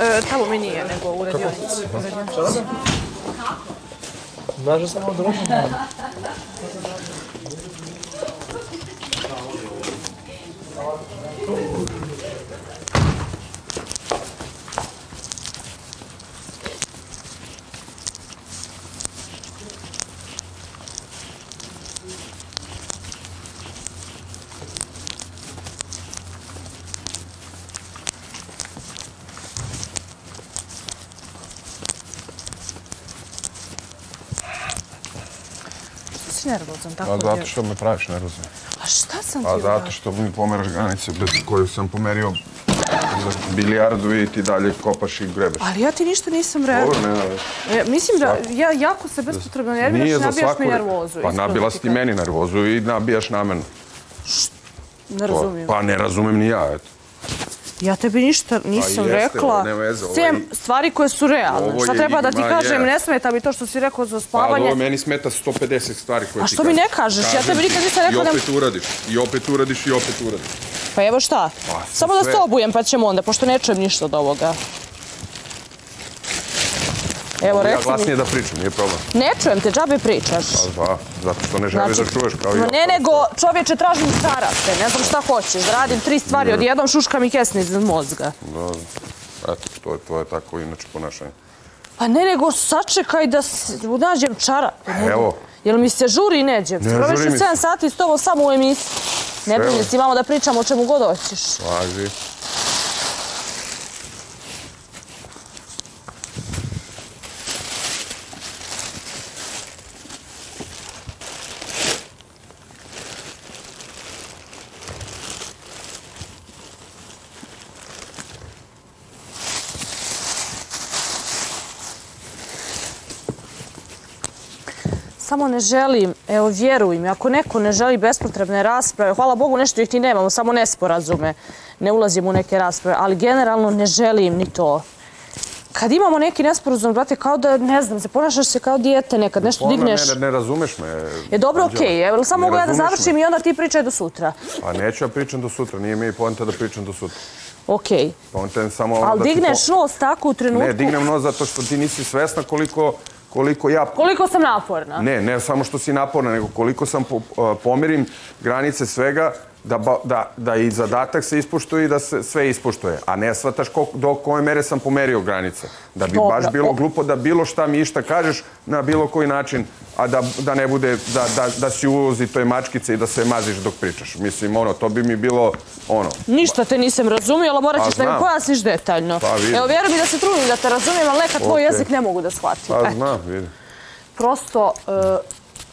E, tamo mi nije, nego u radionici. Znaš da sam ovo drugo? Nervozan, tako A je. zato što me praviš nervozno. A šta sam ti A uradila? zato što mi pomeraš granice bez koju sam pomerio za bilijardu i ti dalje kopaš i grebeš. Ali ja ti ništa nisam rekla. Dobro, ne, ne. E, mislim da ja jako se bespotrebno nerviraš, nabijaš svaku... mi nervozu. Pa nabila si ti meni nervozu i nabijaš na mene. Ne razumijem. Pa ne razumem ni ja, eto. Ja tebi ništa nisam Pa jeste, rekla. veze, Sem je- stvari koje su realne. Šta treba da ti kažem, je. ne smeta mi to što si rekao za Pa spavanje. ovo meni smeta 150 stvari koje A ti što mi kažem. ne kažeš? Ja Kažem tebi nikad nisam rekla I da- opet uradiš, i opet uradiš, i opet uradiš. Pa evo šta? Pa, Samo da sve. se obujem pa ćemo onda, pošto ne čujem ništa od ovoga. Evo, Ja reci mi. glasnije da pričam, nije problem. Ne čujem te, džabe pričaš. Pa, zato što ne želiš da čuješ kao i ja. ne, nego čovječe tražim čarape, ne znam šta hoćeš, da radim tri stvari odjednom, šuška mi kesne iz mozga. Dobro. Eto, to je tvoje tako inače ponašanje. Pa ne, nego sačekaj da nađem čarape. ne- Evo. Jel mi se žuri neđe? Ne Proveš žuri mi 7 se. sati s tobom samo u emisiji. Ne brini si, imamo da pričamo o čemu god hoćeš. Važi. Samo ne želim, evo vjeruj mi, ako neko ne želi bespotrebne rasprave, hvala Bogu nešto ih ti nemamo, samo nesporazume, ne ulazim u neke rasprave, ali generalno ne želim ni to. Kad imamo neki nesporazum, brate, kao da, ne znam, se ponašaš se kao dijete nekad, nešto Ona, digneš. Ne, ne, ne razumeš me. Je dobro, okej, evo samo mogu ja da završim me. i onda ti pričaj do sutra. Pa neću ja pričam do sutra, nije mi poanta da pričam do sutra. Okej. Poanta je samo ono Ali digneš nos tako u trenutku. Ne, dignem nos zato što ti nisi svesna koliko, koliko ja... Koliko sam naporna. Ne, ne samo što si naporna, nego koliko sam po, pomirim granice svega da, da, da i zadatak se ispuštuje i da se sve ispuštuje. A ne shvataš do koje mere sam pomerio granice. Da bi baš bilo glupo da bilo šta mi išta kažeš na bilo koji način, a da, da ne bude, da, da, da si ulozi toj mačkice i da se maziš dok pričaš. Mislim, ono, to bi mi bilo, ono, Ništa te nisam razumijela, morat Pa ćeš da mi pojasniš detaljno. Pa vidim. Evo, vjeruj mi da se trudim da te razumijem, ali nekad tvoj Okej. jezik ne mogu da shvatim. pa znam, vidi. prosto e,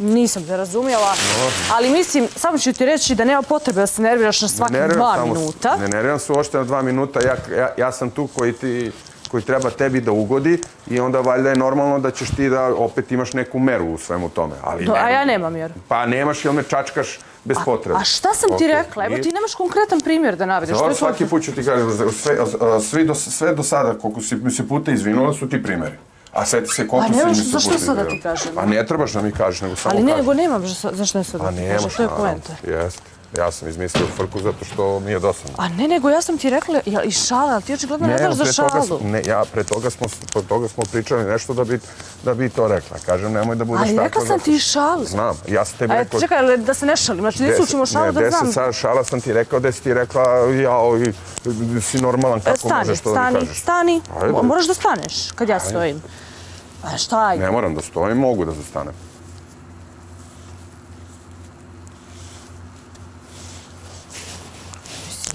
nisam te razumjela, ali mislim, samo ću ti reći da nema potrebe da se nerviraš na svakih dva samo- minuta. Ne nerviram se uopšte na dva minuta. Ja, ja, ja sam tu koji ti koji treba tebi da ugodi i onda valjda je normalno da ćeš ti da opet imaš neku meru u svemu tome. Ali Do, a ja nemam jer. Pa nemaš ili me čačkaš bez potrebe. A šta sam ti rekla? Evo ti nemaš konkretan primjer da navedeš. To? svaki put ću ti kažem, sve, do, sve do sada, koliko si se puta izvinula, su ti primjeri. A sveti se koliko ne, mi što- se zašto sada izvinula. ti kažem? Pa ne trebaš da mi kažeš, nego samo Ali ne, kažeš. nego nemam za- zašto ne sad da Pa ti nemaš, kažem. To je poenta. Jeste. Ja sam izmislio frku zato što mi je dosadno. A ne, nego ja sam ti rekla, ja, i šala, ali ti očigledno ne, znaš za šalu. smo- ne, ja pre toga smo, pre toga smo pričali nešto da bi, da bi to rekla. Kažem, nemoj da budeš Ali tako. rekla sam ti i šalu. Znam, ja sam tebi A rekao... čekaj, ali da se ne šalim, znači nisu učimo šalu ne, da deset znam. sa šala sam ti rekao da si ti rekla, jao, i, si normalan, kako Stani, možeš to da mi stani, kažeš. stani. Mo- Moraš da staneš kad ja stojim. A šta je? Ne moram da stojim, mogu da zastanem.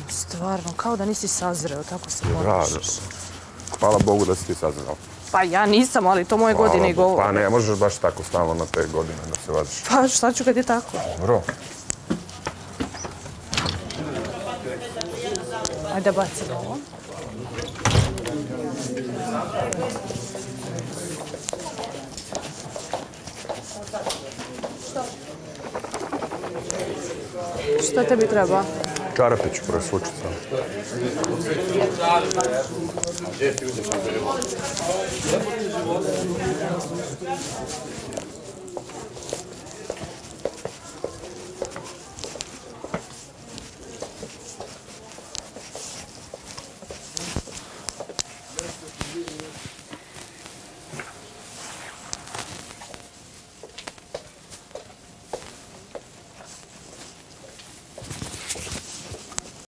Stvarno, kao da nisi sazreo, tako se Da, ponašaš. Hvala Bogu da si ti saznao. Pa ja nisam, ali to moje godine i Hvala govore. Pa ne možeš baš tako stalno na te godine da se vaziš. Pa šta ću kad je tako? Dobro. da bacim ovo. Što tebi treba? Čarape ću preslučiti sam. Gdje ti uzim? Samo.